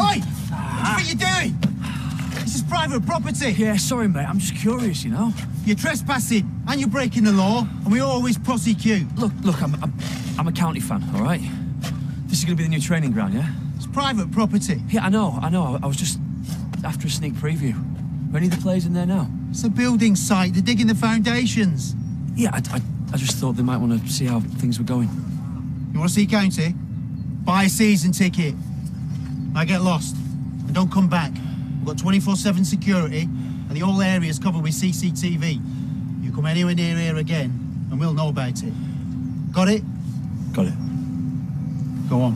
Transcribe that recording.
Oi! What are you doing? This is private property. Yeah, sorry, mate. I'm just curious, you know. You're trespassing and you're breaking the law, and we always prosecute. Look, look, I'm, I'm, I'm a county fan, all right? This is going to be the new training ground, yeah? It's private property. Yeah, I know, I know. I was just after a sneak preview. Are any of the players in there now? It's a building site. They're digging the foundations. Yeah, I, I, I just thought they might want to see how things were going. You want to see county? Buy a season ticket. I get lost. And don't come back. We've got 24-7 security, and the whole area is covered with CCTV. You come anywhere near here again, and we'll know about it. Got it? Got it. Go on.